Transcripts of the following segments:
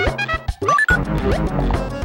Let's go.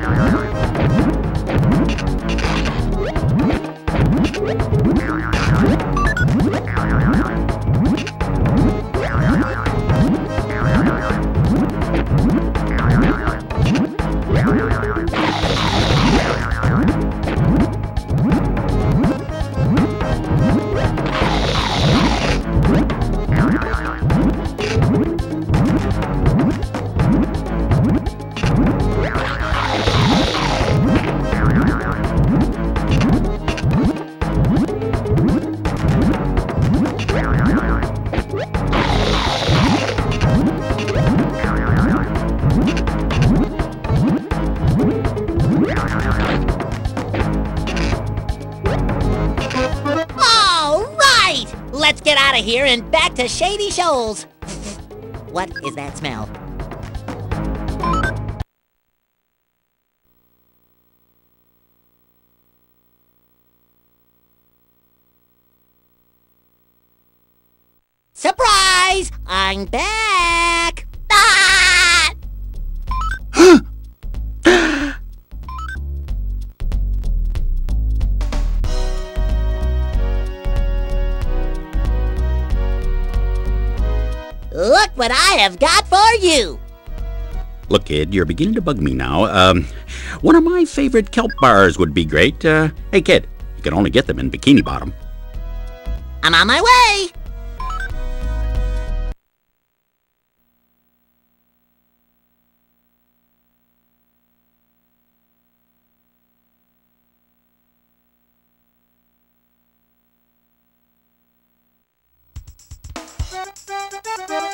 Yeah. Of here and back to Shady Shoals. what is that smell? Surprise! I'm back! Look what I have got for you! Look, kid, you're beginning to bug me now. Um, one of my favorite kelp bars would be great. Uh, hey, kid, you can only get them in Bikini Bottom. I'm on my way! Thank you.